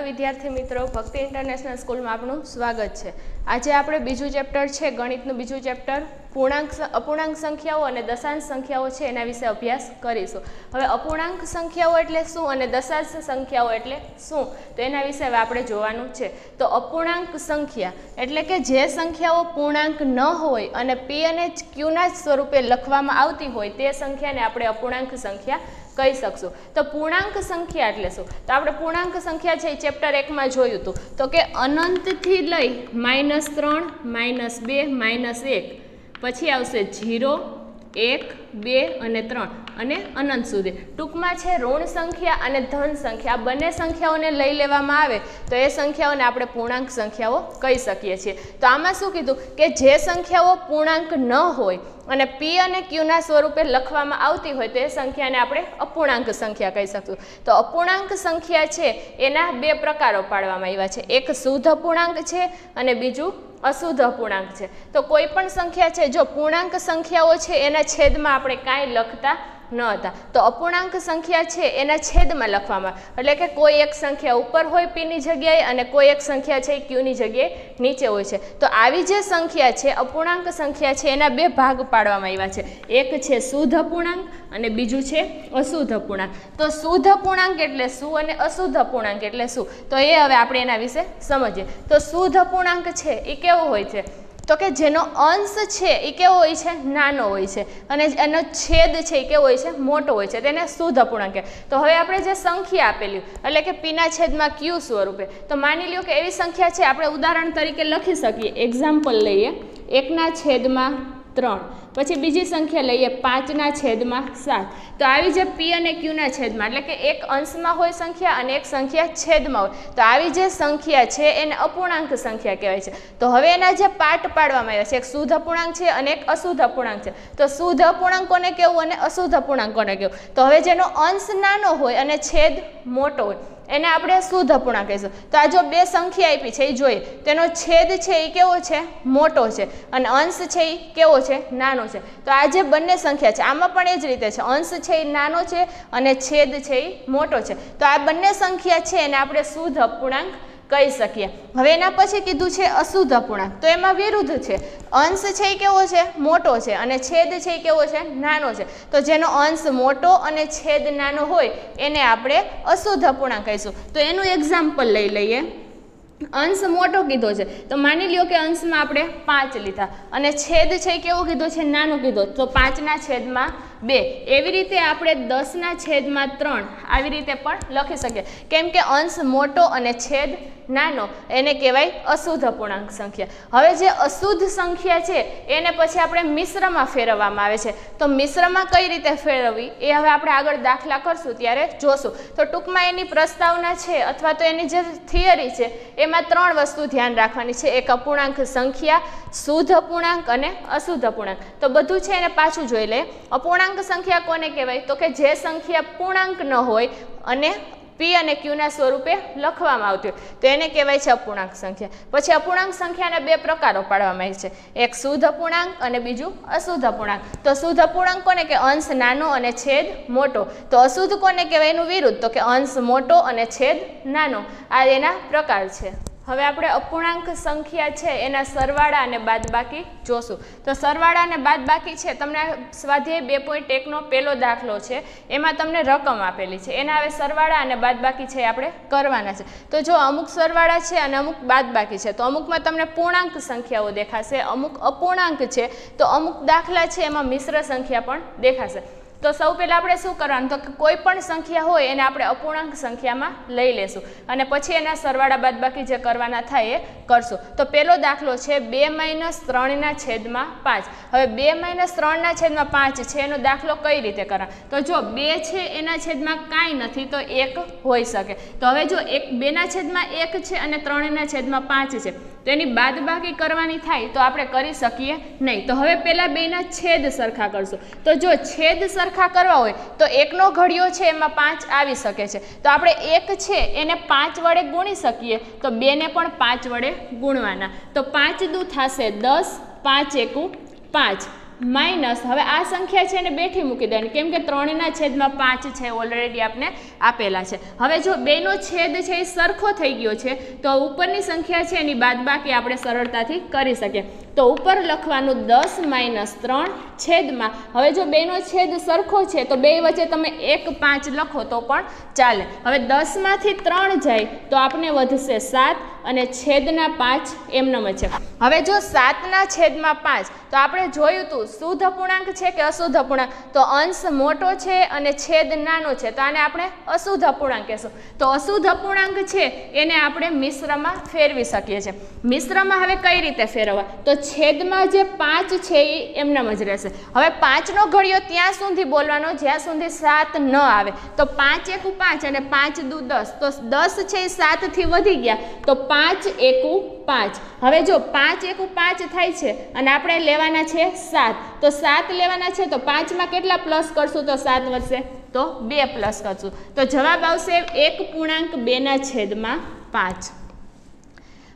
Hello વિદ્યાર્થી મિત્રો, ભક્તિ ઇન્ટરનેશનલ સ્કૂલમાં આપનું સ્વાગત છે. આજે આપણે બીજું ચેપ્ટર છે, ગણિતનું બીજું ચેપ્ટર. પૂર્ણાંક અપૂર્ણાંક સંખ્યાઓ અને દશાંશ સંખ્યાઓ છે, એના વિશે અભ્યાસ કરીશું. હવે અપૂર્ણાંક સંખ્યાઓ એટલે શું અને દશાંશ સંખ્યાઓ એટલે શું? તો એના વિશે હવે આપણે જોવાનું છે. તો અપૂર્ણાંક સંખ્યા એટલે કે જે સંખ્યાઓ પૂર્ણાંક ન હોય અને પી અને ક્યુના સ્વરૂપે લખવામાં આવતી હોય, તે સંખ્યાને આપણે અપૂર્ણાંક સંખ્યા કહી શકશું. તો પૂર્ણાંક સંખ્યા એટલે શું? તો આપણે પૂર્ણાંક સંખ્યા છે એ ચેપ્ટર એકમાં જોયું હતું. તો કે અનંતથી લઈ માઇનસ ત્રણ, માઇનસ બે, માઇનસ એક. પછી આવશે જીરો, એક, બે અને ત્રણ અને અનંત સુધી. ટૂંકમાં છે ઋણ સંખ્યા અને ધન સંખ્યા. બંને સંખ્યાઓને લઈ લેવામાં આવે તો એ સંખ્યાઓને આપણે પૂર્ણાંક સંખ્યાઓ કહી શકીએ છીએ. તો આમાં શું કીધું? કે જે સંખ્યાઓ પૂર્ણાંક ન હોય અને પી અને ક્યુના સ્વરૂપે લખવામાં આવતી હોય તો એ સંખ્યાને આપણે અપૂર્ણાંક સંખ્યા કહી શકશું. તો અપૂર્ણાંક સંખ્યા છે, એના બે પ્રકારો પાડવામાં આવ્યા છે. એક શુદ્ધ અપૂર્ણાંક છે અને બીજું અશુદ્ધ અપૂર્ણાંક છે. તો કોઈ પણ સંખ્યા છે, જો પૂર્ણાંક સંખ્યાઓ છે, એના છેદમાં આપણે કાંઈ લખતા ન હતા. તો અપૂર્ણાંક સંખ્યા છે, એના છેદમાં લખવામાં. એટલે કે કોઈ એક સંખ્યા ઉપર હોય પીની જગ્યાએ અને કોઈ એક સંખ્યા છે એ ક્યુની જગ્યાએ નીચે હોય છે. તો આવી જે સંખ્યા છે, અપૂર્ણાંક સંખ્યા છે, એના બે ભાગ પાડવામાં આવ્યા છે. એક છે શુદ્ધ અપૂર્ણાંક અને બીજું છે અશુદ્ધ અપૂર્ણાંક તો શુદ્ધ અપૂર્ણાંક એટલે શું અને અશુદ્ધ અપૂર્ણાંક એટલે શું? તો એ હવે આપણે એના વિશે સમજીએ. તો શુદ્ધ અપૂર્ણાંક છે એ કેવો હોય છે? તો કે જેનો અંશ છે એ કેવો હોય છે? નાનો હોય છે. અને એનો છેદ છે એ કેવો હોય છે? મોટો હોય છે. તેને શુદ્ધ અપૂર્ણાંક કહેવાય. તો હવે આપણે જે સંખ્યા આપેલી, એટલે કે પીના છેદમાં ક્યુ સ્વરૂપે, તો માની લ્યો કે એવી સંખ્યા છે, આપણે ઉદાહરણ તરીકે લખી શકીએ. એક્ઝામ્પલ લઈએ. એકના છેદમાં ત્રણ. પછી બીજી સંખ્યા લઈએ પાંચના છેદમાં સાત. તો આવી જે પી અને ક્યુના છેદમાં, એટલે કે એક અંશમાં હોય સંખ્યા અને એક સંખ્યા છેદમાં હોય. તો આવી જે સંખ્યા છે એને અપૂર્ણાંક સંખ્યા કહેવાય છે. તો હવે એના જે પાર્ટ પાડવામાં આવ્યા છે, એક શુદ્ધ અપૂર્ણાંક છે અને એક અશુદ્ધ અપૂર્ણાંક છે. તો શુદ્ધ અપૂર્ણાંકોને કેવું અને અશુદ્ધ અપૂર્ણાંકોને કેવું? તો હવે જેનો અંશ નાનો હોય અને છેદ મોટો હોય એને આપણે શુદ્ધ અપૂર્ણાંક કહીશું. તો આ જો બે સંખ્યા આપી છે, એ જોઈએ. તેનો છેદ છે, એ કેવો છે? મોટો છે. અને અંશ છે, એ કેવો છે? નાનો છે. તો આ જે બંને સંખ્યા છે, આમાં પણ એ જ રીતે છે. અંશ છે, એ નાનો છે અને છેદ છે, એ મોટો છે. તો આ બંને સંખ્યા છે, એને આપણે શુદ્ધ અપૂર્ણાંક કહી શકીએ. હવે એના પછી કીધું છે અશુદ્ધ અપૂર્ણાંક. તો એમાં વિરુદ્ધ છે. અંશ છે એ કેવો છે? મોટો છે. અને છેદ છે એ કેવો છે? નાનો છે. તો જેનો અંશ મોટો અને છેદ નાનો હોય, એને આપણે અશુદ્ધ અપૂર્ણાંક કહીશું. તો એનું એક્ઝામ્પલ લઈ લઈએ. અંશ મોટો કીધો છે. તો માની લ્યો કે અંશમાં આપણે પાંચ લીધા. અને છેદ છે કેવો કીધો છે? નાનો કીધો. તો પાંચના છેદમાં બે. એવી રીતે આપણે દસના છેદમાં ત્રણ આવી રીતે પણ લખી શકીએ. કેમ કે અંશ મોટો અને છેદ નાનો. એને કહેવાય અશુદ્ધ અપૂર્ણાંક સંખ્યા. હવે જે અશુદ્ધ સંખ્યા છે, એને પછી આપણે મિશ્રમાં ફેરવવામાં આવે છે. તો મિશ્રમાં કઈ રીતે ફેરવવી? એ હવે આપણે આગળ દાખલા કરશું, ત્યારે જોશું. તો ટૂંકમાં એની પ્રસ્તાવના છે, અથવા તો એની જે થિયરી છે, એમાં ત્રણ વસ્તુ ધ્યાન રાખવાની છે. એક અપૂર્ણાંક સંખ્યા, શુદ્ધ અપૂર્ણાંક અને અશુદ્ધ અપૂર્ણાંક તો બધું છે એને પાછું જોઈ લે અપૂર્ણાંક સંખ્યા કોને કહેવાય? તો કે જે સંખ્યા પૂર્ણાંક ન હોય, અને પી અને ક્યુના સ્વરૂપે લખવામાં આવતી હોય. તો એને કહેવાય છે અપૂર્ણાંક સંખ્યા. પછી અપૂર્ણાંક સંખ્યાના બે પ્રકારો પાડવામાં આવે છે. એક શુદ્ધ અપૂર્ણાંક અને બીજું અશુદ્ધ અપૂર્ણાંક તો શુદ્ધ અપૂર્ણાંક કોને કે અંશ નાનો અને છેદ મોટો. તો અશુદ્ધ કોને કહેવાય? એનું વિરુદ્ધ. તો કે અંશ મોટો અને છેદ નાનો. આ એના પ્રકાર છે. હવે આપણે અપૂર્ણાંક સંખ્યા છે, એના સરવાળા અને બાદબાકી જોશું. તો સરવાળા અને બાદબાકી છે, તમને સ્વાધ્યાય બે પોઈન્ટ એકનો પહેલો દાખલો છે, એમાં તમને રકમ આપેલી છે. એના હવે સરવાળા અને બાદબાકી છે આપણે કરવાના છે. તો જો અમુક સરવાળા છે અને અમુક બાદબાકી છે, તો અમુકમાં તમને પૂર્ણાંક સંખ્યાઓ દેખાશે. અમુક અપૂર્ણાંક છે, તો અમુક દાખલા છે, એમાં મિશ્ર સંખ્યા પણ દેખાશે. તો સૌ પહેલાં આપણે શું કરવાનું? તો કોઈ પણ સંખ્યા હોય એને આપણે અપૂર્ણાંક સંખ્યામાં લઈ લેશું. અને પછી એના સરવાળા બાદબાકી જે કરવાના થાય એ કરશું. તો પહેલો દાખલો છે બે માઇનસ ત્રણના છેદમાં પાંચ. હવે બે માઇનસ ત્રણના છેદમાં પાંચ છે, એનો દાખલો કઈ રીતે કરવાનો? તો જો બે છે એના છેદમાં કાંઈ નથી, તો એક હોઈ શકે. તો હવે જો એક, બેના છેદમાં એક છે અને ત્રણના છેદમાં પાંચ છે તો એની બાદબાકી કરવાની થાય તો આપણે કરી શકીએ નહીં. તો હવે પહેલાં બેના છેદ સરખા કરશું. તો જો છેદ સરખા કરવા હોય તો એકનો ઘડિયો છે એમાં પાંચ આવી શકે છે. તો આપણે એક છે એને પાંચ વડે ગુણી શકીએ તો બેને પણ પાંચ વડે ગુણવાના. તો પાંચ દુ થશે દસ, પાંચ એકું પાંચ. માઇનસ. હવે આ સંખ્યા છે એને બેઠી મૂકી દેવાની. કેમ કે ત્રણના છેદમાં પાંચ છે ઓલરેડી આપણે આપેલા છે. હવે જો બેનો છેદ છે એ સરખો થઈ ગયો છે, તો ઉપરની સંખ્યા છે, એની બાદબાકી આપણે સરળતાથી કરી શકીએ. તો ઉપર લખવાનું દસ માઇનસ ત્રણ છેદમાં. હવે જો બેનો છેદ સરખો છે, તો બે વચ્ચે તમે એક પાંચ લખો તો પણ ચાલે. હવે દસમાંથી ત્રણ જાય તો આપણે વધશે સાત અને છેદના પાંચ એમનેમ વચ્ચે. હવે જો સાતના છેદમાં પાંચ, તો આપણે જોયું હતું શુદ્ધ અપૂર્ણાંક છે કે અશુદ્ધ અપૂર્ણાંક તો અંશ મોટો છે અને છેદ નાનો છે, તો આને આપણે અશુદ્ધ અપૂર્ણાંક કહેશું. તો અશુદ્ધ અપૂર્ણાંક છે, એને આપણે મિશ્રમાં ફેરવી શકીએ છીએ. મિશ્રમાં હવે કઈ રીતે ફેરવવા? તો છેદમાં જે પાંચ છે એ એમનેમ જ રહેશે. હવે પાંચનો ઘડિયો ત્યાં સુધી બોલવાનો, જ્યાં સુધી સાત ન આવે. તો પાંચ એકુ પાંચ અને પાંચ દુ દસ. તો દસ છે એ સાતથી વધી ગયા. તો પાંચ એકું પાંચ. હવે જો પાંચ એકુ પાંચ થાય છે અને આપણે લેવાના છે સાત. તો સાત લેવાના છે તો પાંચમાં કેટલા પ્લસ કરશું તો સાત વધશે? તો બે પ્લસ કરશું. તો જવાબ આવશે એક પૂર્ણાંક બેના છેદમાં પાંચ.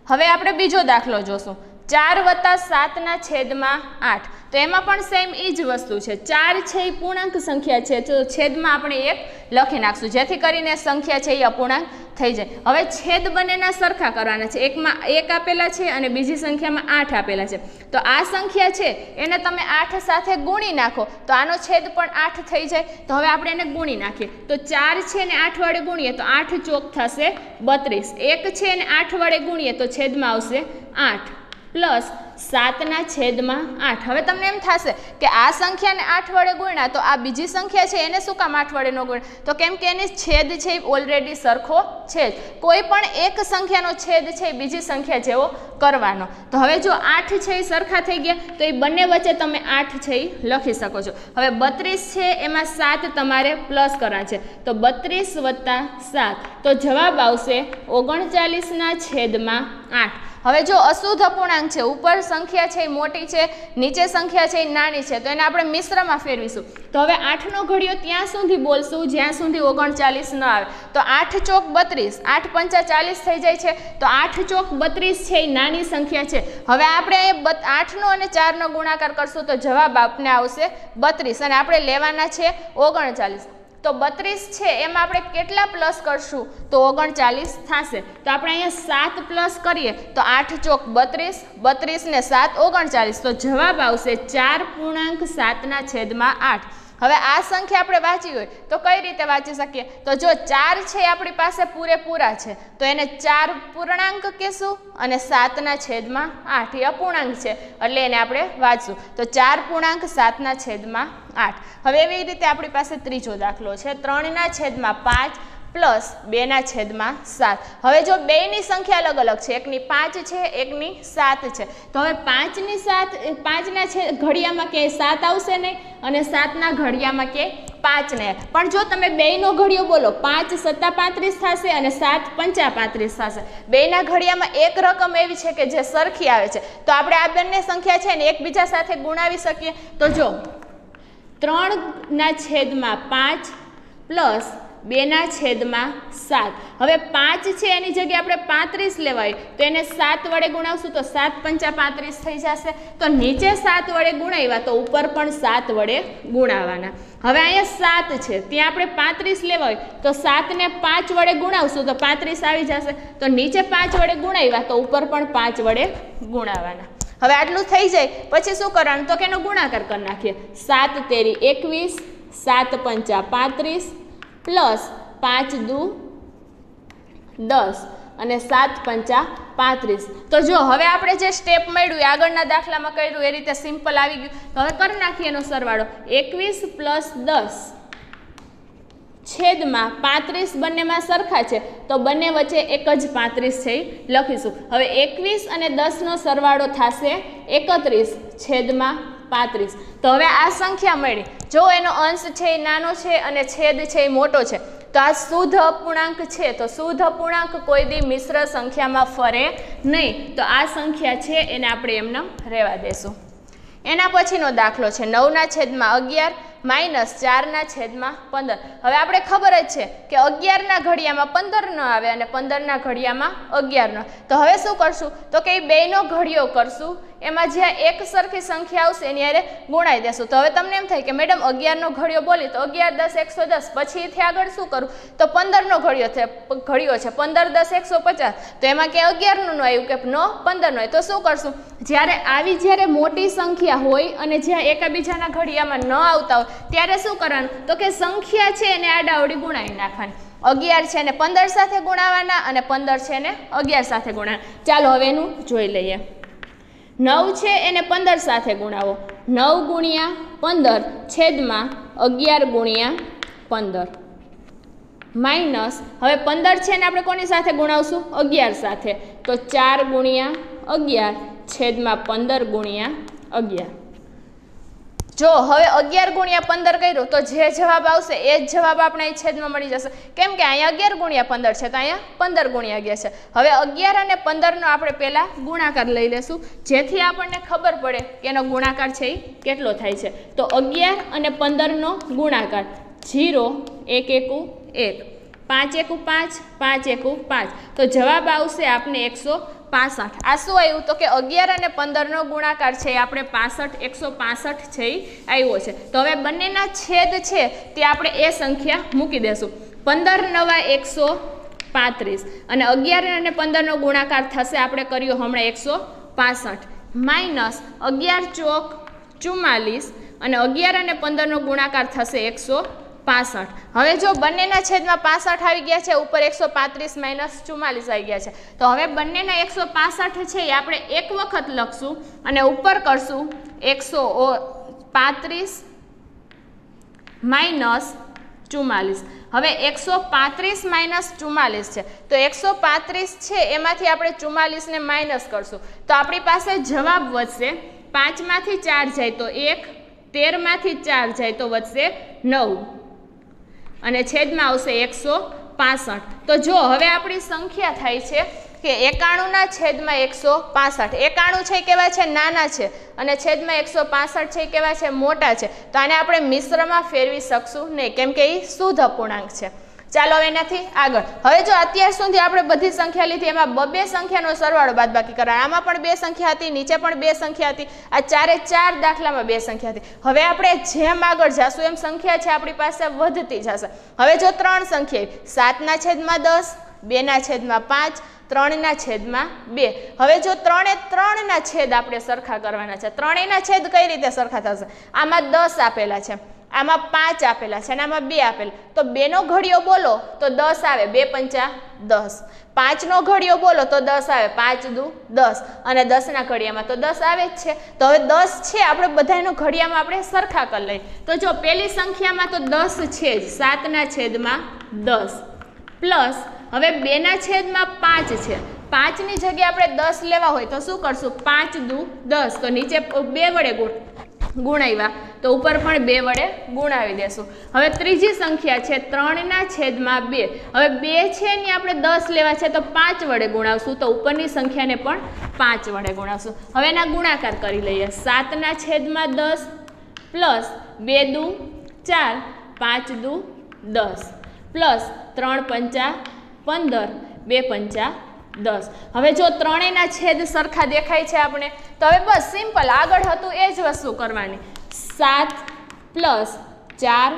હવે આપણે બીજો દાખલો જોશું. ચાર વત્તા સાતના છેદમાં આઠ. તો એમાં પણ સેમ એ જ વસ્તુ છે. ચાર છે એ પૂર્ણાંક સંખ્યા છે. તો છેદમાં આપણે એક લખી નાખશું. જેથી કરીને સંખ્યા છે એ અપૂર્ણાંક થઈ જાય. હવે છેદ બંનેના સરખા કરવાના છે. એકમાં એક આપેલા છે અને બીજી સંખ્યામાં આઠ આપેલા છે. તો આ સંખ્યા છે, એને તમે આઠ સાથે ગુણી નાખો. તો આનો છેદ પણ આઠ થઈ જાય. તો હવે આપણે એને ગુણી નાખીએ. તો ચાર છે ને આઠ વડે ગુણીએ તો આઠ ચોક થશે બત્રીસ. એક છે ને આઠ વડે ગુણીએ તો છેદમાં આવશે આઠ. પ્લસ સાતના છેદમાં આઠ. હવે તમને એમ થશે કે આ સંખ્યાને આઠ વડે ગુણ્યા તો આ બીજી સંખ્યા છે, એને શું કામ આઠ વડે ન ગુણ? તો કેમ કે એની છેદ છે ઓલરેડી સરખો છે કોઈ પણ એક સંખ્યાનો છેદ છે બીજી સંખ્યા જેવો કરવાનો. તો હવે જો આઠ છે એ સરખા થઈ ગયા, તો એ બંને વચ્ચે તમે આઠ છે એ લખી શકો છો. હવે બત્રીસ છે એમાં સાત તમારે પ્લસ કરવા છે. તો બત્રીસ વત્તા સાત. તો જવાબ આવશે ઓગણચાલીસના છેદમાં આઠ. હવે જો અશુદ્ધ અપૂર્ણાંક છે, ઉપર સંખ્યા છે એ મોટી છે, નીચે સંખ્યા છે એ નાની છે, તો એને આપણે મિશ્રમાં ફેરવીશું. તો હવે આઠનો ઘડિયો ત્યાં સુધી બોલશું, જ્યાં સુધી ઓગણચાલીસ ન આવે. તો આઠ ચોક બત્રીસ, આઠ પંચા ચાલીસ થઈ જાય છે, તો આઠ ચોક બત્રીસ છે એ નાની સંખ્યા છે. હવે આપણે એ આઠનો અને ચારનો ગુણાકાર કરશું તો જવાબ આપને આવશે બત્રીસ, અને આપણે લેવાના છે ઓગણચાલીસ. તો બત્રીસ છે, એમાં આપણે કેટલા પ્લસ કરશું? તો ઓગણચાલીસ થશે. તો આપણે અહીંયા સાત પ્લસ કરીએ, તો આઠ ચોક બત્રીસ ને સાત ઓગણચાલીસ. તો જવાબ આવશે ચાર પૂર્ણાંક સાતના છેદમાં આઠ. હવે આ સંખ્યા આપણે વાંચી હોય તો કઈ રીતે વાંચી શકીએ? તો જો ચાર છે આપણી પાસે પૂરેપૂરા છે, તો એને ચાર પૂર્ણાંક કહેશું અને સાતના છેદમાં આઠ, એ અપૂર્ણાંક છે, એટલે એને આપણે વાંચશું. તો ચાર પૂર્ણાંક, સાતના છેદમાં આઠ. હવે એવી રીતે આપણી પાસે ત્રીજો દાખલો છે. ત્રણના છેદમાં પાંચ પ્લસ બેના છેદમાં સાત. હવે જો બેની સંખ્યા અલગ અલગ છે, એકની પાંચ છે, એકની સાત છે. તો હવે પાંચની સાત, પાંચના છે, ઘડિયામાં કે સાત આવશે નહીં અને સાતના ઘડિયામાં કે પાંચ ને પણ જો તમે બેયનો ઘડિયો બોલો, પાંચ સત્તા પાંત્રીસ થશે અને સાત પંચા પાંત્રીસ થશે. બેયના ઘડિયામાં એક રકમ એવી છે કે જે સરખી આવે છે. તો આપણે આ બંને સંખ્યા છે ને એકબીજા સાથે ગુણાવી શકીએ. તો જો, ત્રણના છેદમાં પાંચ પ્લસ બેના છેદમાં સાત. હવે પાંચ છે, એની જગ્યાએ આપણે પાંત્રીસ લેવાય. તો એને સાત વડે ગુણાવશું તો સાત પંચા પાંત્રીસ થઈ જશે. તો નીચે સાત વડે ગુણાવ્યા તો ઉપર પણ સાત વડે ગુણાવવાના હવે અહીંયા સાત છે, ત્યાં આપણે પાંત્રીસ લેવા હોય તો સાતને પાંચ વડે ગુણાવશું તો પાંત્રીસ આવી જશે. તો નીચે પાંચ વડે ગુણાવ્યા તો ઉપર પણ પાંચ વડે ગુણાવવાના હવે આટલું થઈ જાય. પછી શું કરવાનું? તો કે એનો ગુણાકાર કરી નાખીએ. સાત તેરી એકવીસ, સાત પંચા પાંત્રીસ પ્લસ પાંચ દુ દસ અને સાત પંચા પાંત્રીસ. તો જો હવે આપણે જે સ્ટેપ મળ્યું એ આગળના દાખલામાં કર્યું, એ રીતે સિમ્પલ આવી ગયું. હવે કરી નાખીએ એનો સરવાળો. એકવીસ પ્લસ દસ છેદમાં પાંત્રીસ બંનેમાં સરખા છે. તો બંને વચ્ચે એક જ પાંત્રીસ છે લખીશું. હવે એકવીસ અને દસનો સરવાળો થશે એકત્રીસ છેદમાં પાંત્રીસ. તો હવે આ સંખ્યા મળી. જો એનો અંશ છે એ નાનો છે અને છેદ છે એ મોટો છે, તો આ શુદ્ધ અપૂર્ણાંક છે. તો શુદ્ધ અપૂર્ણાંક કોઈ દી મિશ્ર સંખ્યામાં ફરે નહીં. તો આ સંખ્યા છે એને આપણે એમને રહેવા દેશું. એના પછીનો દાખલો છે. નવના છેદમાં અગિયાર, માઇનસ ચારના છેદમાં પંદર. હવે આપણે ખબર જ છે કે અગિયારના ઘડિયામાં પંદર ન આવે અને પંદરના ઘડિયામાં અગિયાર ન તો હવે શું કરશું? તો કે એ બેનો ઘડિયો કરશું એમાં જ્યાં એક સરખી સંખ્યા આવશે એની અરે ગુણાઈ દેશું. તો હવે તમને એમ થાય કે મેડમ અગિયારનો ઘડિયો બોલી તો અગિયાર દસ એકસો દસ પછીથી આગળ શું કરું? તો પંદરનો ઘડિયો છે ઘડિયો છે, પંદર દસ એકસો પચાસ. તો એમાં કે અગિયારનું ન આવ્યું? કે નો, પંદરનું આવ્યું. તો શું કરશું? જ્યારે આવી જ્યારે મોટી સંખ્યા હોય અને જ્યાં એકાબીજાના ઘડિયામાં ન આવતા હોય, ત્યારે શું કરવાનું? તો કે સંખ્યા છે એને આડાવડી ગુણાવી નાખવાની. અગિયાર છે ને પંદર સાથે ગુણાવાના અને પંદર છે ને અગિયાર સાથે ગુણાવાના. ચાલો હવે એનું જોઈ લઈએ. નવ છે એને પંદર સાથે ગુણાવો. નવ ગુણ્યા પંદર છેદમાં અગિયાર ગુણ્યા પંદર. માઇનસ હવે પંદર છે ને આપણે કોની સાથે ગુણાવશું? અગિયાર સાથે. તો ચાર ગુણ્યા અગિયાર છેદમાં પંદર ગુણ્યા અગિયાર. જો હવે અગિયાર ગુણ્યા પંદર કર્યું, તો જે જવાબ આવશે એ જ જવાબ આપણે છેદમાં મળી જશે. કેમ કે અહીંયા અગિયાર ગુણ્યા પંદર છે, તો અહીંયા પંદર ગુણ્યા અગિયાર છે. હવે અગિયાર અને પંદરનો આપણે પહેલાં ગુણાકાર લઈ લેશું. જેથી આપણને ખબર પડે કે એનો ગુણાકાર છે એ કેટલો થાય છે. તો અગિયાર અને પંદરનો ગુણાકાર જીરો, એક એકુ એક. પાંચ એકુ પાંચ પાંચ એકુ પાંચ. તો જવાબ આવશે આપને એકસો પાસઠ. આ શું આવ્યું? તો કે અગિયાર અને પંદરનો ગુણાકાર છે એ આપણે પાસઠ, એકસો પાસઠ છે એ આવ્યો છે. તો હવે બંનેના છેદ છે, તે આપણે એ સંખ્યા મૂકી દેશું. પંદર નવા એકસો પાંત્રીસ. અને અગિયાર અને પંદરનો ગુણાકાર થશે, આપણે કર્યો હમણાં એકસો પાસઠ. માઇનસ અગિયાર ચોક ચુમ્માલીસ અને અગિયાર અને પંદરનો ગુણાકાર થશે એકસો પાસઠ. હવે જો બંનેના છેદમાં પાસઠ આવી ગયા છે, ઉપર એકસો પાંત્રીસ માઇનસ ચુમ્માલીસ આવી ગયા છે. તો હવે બંનેના એકસો પાસઠ છે એ આપણે એક વખત લખશું અને ઉપર કરશું એકસો પાંત્રીસ માઇનસ ચુમ્માલીસ. હવે એકસો પાંત્રીસ માઇનસ ચુમ્માલીસ છે. તો એકસો પાંત્રીસ છે એમાંથી આપણે ચુમ્માલીસને માઇનસ કરશું. તો આપણી પાસે જવાબ વધશે પાંચમાંથી ચાર જાય તો એક, તેરમાંથી ચાર જાય તો વધશે નવ. અને છેદમાં આવશે એકસો પાસઠ. તો જો, હવે આપણી સંખ્યા થાય છે કે એકાણુંના છેદમાં એકસો પાસઠ. એકાણું છે કેવા છે? નાના છે. અને છેદમાં એકસો પાસઠ છે કેવા છે? મોટા છે. તો આને આપણે મિશ્રમાં ફેરવી શકશું નહીં. કેમ કે એ શુદ્ધ અપૂર્ણાંક છે. ચાલો એનાથી આગળ. હવે જો અત્યાર સુધી આપણે બધી સંખ્યા લીધી, એમાં બબે સંખ્યાનો સરવાળો બાદબાકી કરાય આમાં પણ બે સંખ્યા હતી, નીચે પણ બે સંખ્યા હતી. આ ચારે ચાર દાખલામાં બે સંખ્યા હતી. હવે આપણે જેમ આગળ જાશું, એમ સંખ્યા છે આપણી પાસે વધતી જશે. હવે જો ત્રણ સંખ્યા સાતના છેદમાં દસ, બેના છેદમાં પાંચ, ત્રણના છેદમાં બે. હવે જો ત્રણે ત્રણના છેદ આપણે સરખા કરવાના છે, ત્રણેયના છેદ કઈ રીતે સરખા થશે? આમાં દસ આપેલા છે. આમાં પાંચ આપેલા છે અને આમાં બે આપેલા. તો બેનો ઘડિયો બોલો તો દસ આવે. બે પંચા દસ. પાંચનો ઘડિયો બોલો તો દસ આવે. પાંચ દુ દસ. અને દસના ઘડિયામાં તો દસ આવે જ છે. તો હવે દસ છે, આપણે બધાનો ઘડિયામાં આપણે સરખા કરી લઈએ. તો જો પેલી સંખ્યામાં તો દસ છે જ સાતના છેદમાં દસ. પ્લસ હવે બેના છેદમાં પાંચ છે. પાંચની જગ્યાએ આપણે દસ લેવા હોય તો શું કરશું? પાંચ દુ દસ. તો નીચે બે વડે ગુણ ગુણાવ્યા તો ઉપર પણ બે વડે ગુણાવી દેશું. હવે ત્રીજી સંખ્યા છે ત્રણના છેદમાં બે. હવે બે છે ને આપણે દસ લેવા છે તો પાંચ વડે ગુણાવશું. તો ઉપરની સંખ્યાને પણ પાંચ વડે ગુણાવશું. હવે એના ગુણાકાર કરી લઈએ. સાતના છેદમાં દસ પ્લસ બે દુ ચાર, પાંચ દુ દસ. પ્લસ ત્રણ પંચા પંદર, બે પંચા દસ. હવે જો ત્રણેયના છેદ સરખા દેખાય છે આપણે, તો હવે બસ સિમ્પલ આગળ હતું એ જ વસ્તુ કરવાની. સાત પ્લસ ચાર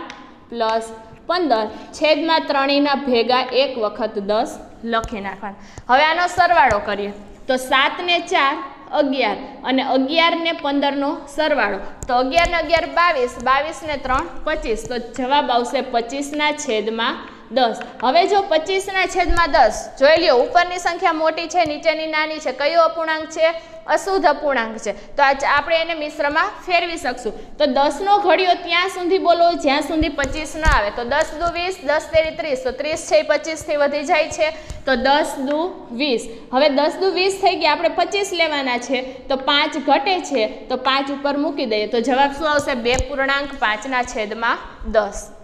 પ્લસ પંદર. છેદમાં ત્રણેયના ભેગા એક વખત દસ લખી નાખવાના. હવે આનો સરવાળો કરીએ. તો સાતને ચાર, અગિયાર. અને અગિયારને પંદરનો સરવાળો. તો અગિયાર ને અગિયાર બાવીસ બાવીસને ત્રણ, પચીસ. તો જવાબ આવશે પચીસના છેદમાં દસ. હવે જો પચીસના છેદમાં દસ. જોઈ લ્યો, ઉપરની સંખ્યા મોટી છે, નીચેની નાની છે. કયો અપૂર્ણાંક છે? અશુદ્ધ અપૂર્ણાંક છે. તો આપણે એને મિશ્રમાં ફેરવી શકશું. તો દસનો ઘડિયો ત્યાં સુધી બોલો જ્યાં સુધી પચીસ ન આવે. તો દસ દુ વીસ, દસ તેરી ત્રીસ. તો ત્રીસ છે એ પચીસથી વધી જાય છે. તો દસ દુ વીસ. હવે દસ દુ વીસ થઈ ગયા, આપણે પચીસ લેવાના છે. તો પાંચ ઘટે છે. તો પાંચ ઉપર મૂકી દઈએ. તો જવાબ શું આવશે? બે પૂર્ણાંક પાંચના છેદમાં દસ.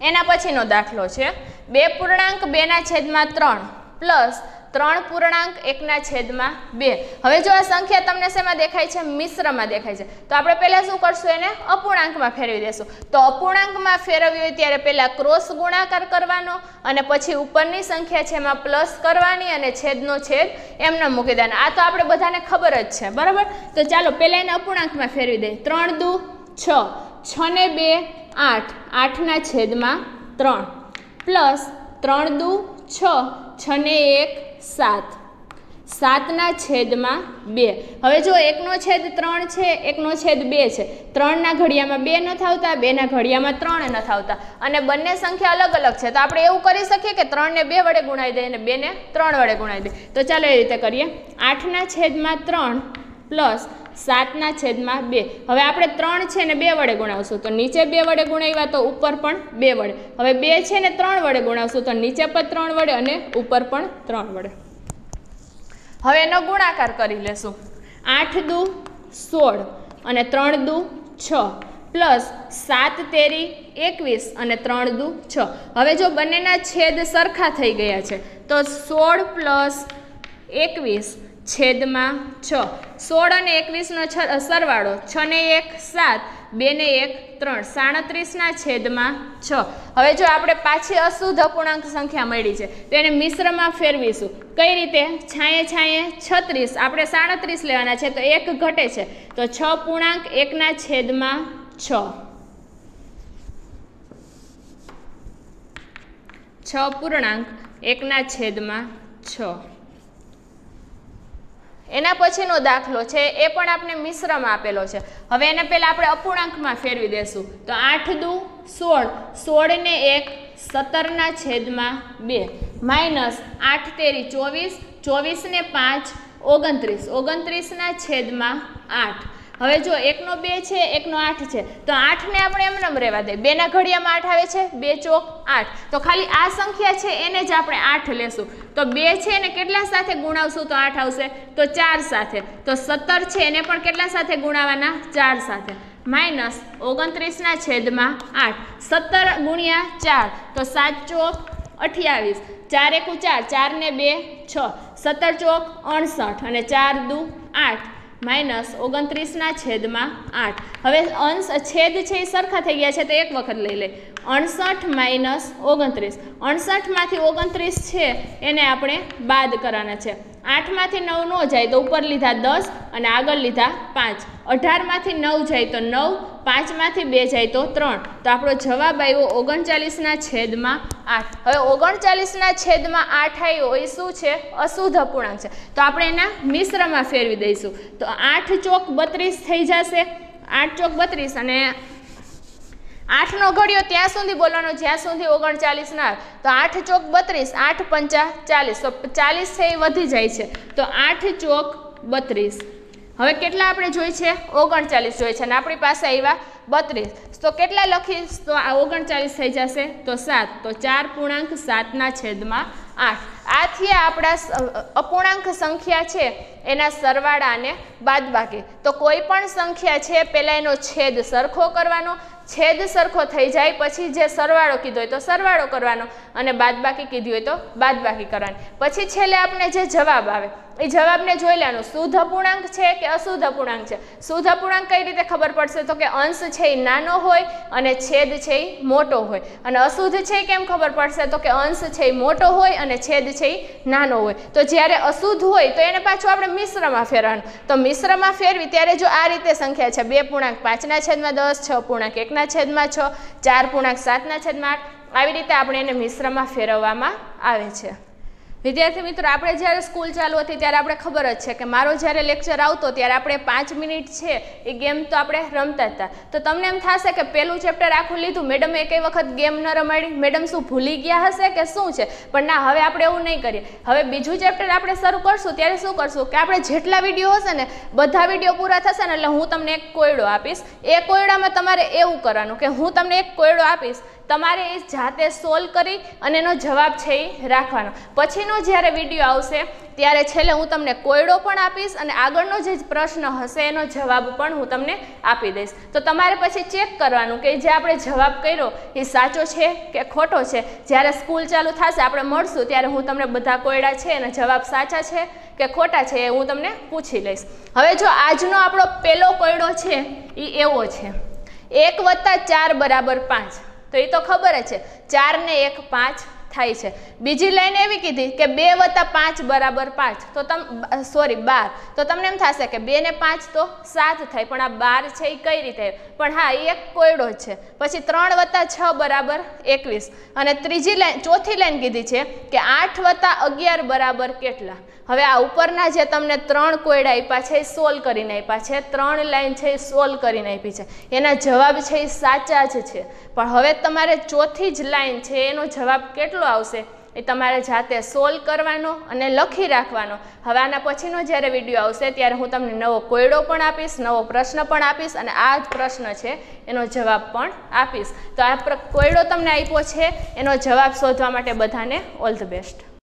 એના પછીનો દાખલો છે. બે પૂર્ણાંક બેના છેદમાં ત્રણ પ્લસ ત્રણ પૂર્ણાંક એકના છેદમાં બે. હવે જો આ સંખ્યા તમને શેમાં દેખાય છે? મિશ્રમાં દેખાય છે. તો આપણે પહેલાં શું કરશું એને? અપૂર્ણાંકમાં ફેરવી દેશું. તો અપૂર્ણાંકમાં ફેરવવી હોય ત્યારે પહેલાં ક્રોસ ગુણાકાર કરવાનો અને પછી ઉપરની સંખ્યા છે એમાં પ્લસ કરવાની અને છેદનો છેદ એમને મૂકી દેવાનો. આ તો આપણે બધાને ખબર જ છે. બરાબર? તો ચાલો પહેલાં એને અપૂર્ણાંકમાં ફેરવી દઈએ. ત્રણ દુ છ. છને બે આઠ. આઠના છેદમાં ત્રણ. પ્લસ ત્રણ દુ છ. છને એક, સાત. સાતના છેદમાં બે. હવે જો એકનો છેદ ત્રણ છે, એકનો છેદ બે છે. ત્રણના ઘડિયામાં બે નથી આવતા બેના ઘડિયામાં ત્રણ નથી આવતા અને બંને સંખ્યા અલગ અલગ છે. તો આપણે એવું કરી શકીએ કે ત્રણને બે વડે ગુણાવી દઈએ અને બેને ત્રણ વડે ગુણાવી દઈએ તો ચાલો એ રીતે કરીએ. આઠના છેદમાં ત્રણ પ્લસ સાતના છેદમાં બે. હવે આપણે ત્રણ છે ને બે વડે ગુણાવશું. તો નીચે બે વડે ગુણાવ્યા તો ઉપર પણ બે વડે. હવે બે છે ને ત્રણ વડે ગુણાવશું તો નીચે પણ ત્રણ વડે અને ઉપર પણ ત્રણ વડે. હવે એનો ગુણાકાર કરી લેશું. આઠ દુ સોળ અને ત્રણ દુ છ પ્લસ સાત તેરી એકવીસ અને ત્રણ દુ છ. હવે જો બંનેના છેદ સરખા થઈ ગયા છે, તો સોળ પ્લસ એકવીસ છેદમાં છ. સોળ અને એકવીસનો છ સરવાળો છ ને એક સાત, બે ને એક ત્રણ, સાડત્રીસના છેદમાં છ. હવે જો આપણે પાછી અશુદ્ધ અપૂર્ણાંક સંખ્યા મળી છે, તો એને મિશ્રમાં ફેરવીશું. કઈ રીતે? છાંયે છાંયે છત્રીસ. આપણે સાડત્રીસ લેવાના છે, તો એક ઘટે છે. તો છ પૂર્ણાંક, એકના છેદમાં છ. છ પૂર્ણાંક, એકના છેદમાં છ. એના પછીનો દાખલો છે, એ પણ આપણે મિશ્રમાં આપેલો છે. હવે એને પહેલાં આપણે અપૂર્ણાંકમાં ફેરવી દેશું. તો આઠ દુ સોળ, સોળને એક, સત્તરના છેદમાં બે. માઇનસ આઠ તેરી ચોવીસ, ચોવીસને પાંચ, ઓગણત્રીસ. ઓગણત્રીસના છેદમાં આઠ. હવે જો એકનો બે છે, એકનો આઠ છે, તો આઠને આપણે એમનેમ રહેવા દે. બેના ઘડિયામાં આઠ આવે છે, બે ચોક આઠ. તો ખાલી આ સંખ્યા છે, એને જ આપણે આઠ લેશું. તો બે છે એને કેટલા સાથે ગુણાવશું? તો આઠ આવશે. તો ચાર સાથે. તો સત્તર છે, એને પણ કેટલા સાથે ગુણાવવાના ચાર સાથે. માઇનસ ઓગણત્રીસના છેદમાં આઠ. સત્તર ગુણ્યા ચાર. તો સાત ચોક અઠ્યાવીસ. ચાર એકુ ચાર. ચાર ને બે, છ. સત્તર ચોક અણસઠ અને ચાર દુ આઠ. માઇનસ ઓગણત્રીસના છેદમાં આઠ. હવે અંશ છેદ છે એ સરખા થઈ ગયા છે, તો એક વખત લઈ લે. અણસઠ માઇનસ ઓગણત્રીસ. અણસઠમાંથી ઓગણત્રીસ છે, એને આપણે બાદ કરવાના છે. આઠમાંથી નવ ન જાય તો ઉપર લીધા દસ અને આગળ લીધા પાંચ. અઢારમાંથી નવ જાય તો નવ પાંચમાંથી બે જાય તો ત્રણ. તો આપણો જવાબ આવ્યો ઓગણચાલીસના છેદમાં આઠ. હવે ઓગણચાલીસના છેદમાં આઠ આવ્યો એ શું છે? અશુદ્ધ અપૂર્ણાંક છે. તો આપણે એના મિશ્રમાં ફેરવી દઈશું. તો આઠ ચોક બત્રીસ થઈ જશે. આઠ ચોક બત્રીસ અને આઠનો ઘડ્યો ત્યાં સુધી બોલવાનો, જ્યાં સુધી ઓગણચાલીસ ના તો આઠ ચોક બત્રીસ, આઠ પંચા ચાલીસ. તો ચાલીસ છે એ વધી જાય છે. તો આઠ ચોક બત્રીસ. હવે કેટલા આપણે જોઈ છે? ઓગણચાલીસ જોઈ છે. અને આપણી પાસે આવ્યા બત્રીસ. તો કેટલા લખીશ તો આ ઓગણચાલીસ થઈ જશે. તો સાત. તો ચાર પૂર્ણાંક સાતના છેદમાં આઠ. આથી આપણા અપૂર્ણાંક સંખ્યા છે એના સરવાળા અને બાદબાકી. તો કોઈ પણ સંખ્યા છે પહેલાં એનો છેદ સરખો કરવાનો, છેદ સરખો થઈ જાય, પછી જે સરવાળો કીધો હોય તો સરવાળો કરવાનો અને બાદબાકી કીધી હોય તો બાદબાકી કરવાની. પછી છેલ્લે આપણે જે જવાબ આવે, એ જવાબને જોઈ લેવાનું. શુદ્ધ અપૂર્ણાંક છે કે અશુદ્ધ અપૂર્ણાંક છે? શુદ્ધ અપૂર્ણાંક કઈ રીતે ખબર પડશે? તો કે અંશ છે એ નાનો હોય અને છેદ છે એ મોટો હોય. અને અશુદ્ધ છે કેમ ખબર પડશે? તો કે અંશ છે એ મોટો હોય અને છેદ છે એ નાનો હોય. તો જ્યારે અશુદ્ધ હોય, તો એને પાછું આપણે મિશ્રમાં ફેરવાનું. તો મિશ્રમાં ફેરવી, ત્યારે જો આ રીતે સંખ્યા છે, બે પૂર્ણાંક પાંચના છેદમાં દસ, છ પૂર્ણાંક એકના છેદમાં છ, ચાર પૂર્ણાંક સાતના છેદમાં આઠ, આવી રીતે આપણે એને મિશ્રમાં ફેરવવામાં આવે છે. વિદ્યાર્થી મિત્રો, આપણે જ્યારે સ્કૂલ ચાલુ હતી ત્યારે આપણે ખબર જ છે કે મારો જ્યારે લેક્ચર આવતો ત્યારે આપણે પાંચ મિનિટ છે એ ગેમ તો આપણે રમતા હતા. તો તમને એમ થશે કે પહેલું ચેપ્ટર આખું લીધું મેડમે એકઈ વખત ગેમ ન રમાડી? મેડમ શું ભૂલી ગયા હશે કે શું છે? પણ ના, હવે આપણે એવું નહીં કરીએ. હવે બીજું ચેપ્ટર આપણે શરૂ કરશું, ત્યારે શું કરશું? કે આપણે જેટલા વીડિયો હશે ને, બધા વીડિયો પૂરા થશે ને, એટલે હું તમને એક કોયડો આપીશ. એ કોયડામાં તમારે એવું કરવાનું કે હું તમને એક કોયડો આપીશ તમારે એ જાતે સોલ્વ કરી અને એનો જવાબ છે એ રાખવાનો. પછીનો જ્યારે વીડિયો આવશે, ત્યારે છેલ્લે હું તમને કોયડો પણ આપીશ અને આગળનો જે પ્રશ્ન હશે, એનો જવાબ પણ હું તમને આપી દઈશ. તો તમારે પછી ચેક કરવાનું કે જે આપણે જવાબ કર્યો, એ સાચો છે કે ખોટો છે? જ્યારે સ્કૂલ ચાલુ થશે, આપણે મળશું, ત્યારે હું તમને બધા કોયડા છે, એના જવાબ સાચા છે કે ખોટા છે, એ હું તમને પૂછી લઈશ. હવે જો આજનો આપણો પહેલો કોયડો છે, એ એવો છે. એક વત્તા ચાર બરાબર પાંચ. તો એ તો ખબર જ છે. ચાર ને એક પાંચ થાય છે. બીજી લાઈન એવી કીધી કે બે વત્તા પાંચ બરાબર પાંચ. તો તમ સોરી બાર. તો તમને એમ થશે કે બે ને પાંચ તો સાત થાય, પણ આ બાર છે એ કઈ રીતે? પણ હા એ એક કોયડો જ છે. પછી ત્રણ વત્તા છ બરાબર એકવીસ. અને ત્રીજી લાઈન, ચોથી લાઈન કીધી છે કે આઠ વત્તા અગિયાર બરાબર કેટલા? હવે આ ઉપરના જે તમને ત્રણ કોયડા આપ્યા છે એ સોલ્વ કરીને આપ્યા છે. ત્રણ લાઈન છે એ સોલ્વ કરીને આપી છે. એના જવાબ છે એ સાચા જ છે. પણ હવે તમારે ચોથી જ લાઈન છે, એનો જવાબ કેટલો આવશે એ તમારે જાતે સોલ્વ કરવાનો અને લખી રાખવાનો. હવે આના પછીનો જ્યારે વીડિયો આવશે ત્યારે હું તમને નવો કોયડો પણ આપીશ, નવો પ્રશ્ન પણ આપીશ અને આ જ પ્રશ્ન છે એનો જવાબ પણ આપીશ. તો આ કોયડો તમને આપ્યો છે, એનો જવાબ શોધવા માટે બધાને ઓલ ધ બેસ્ટ.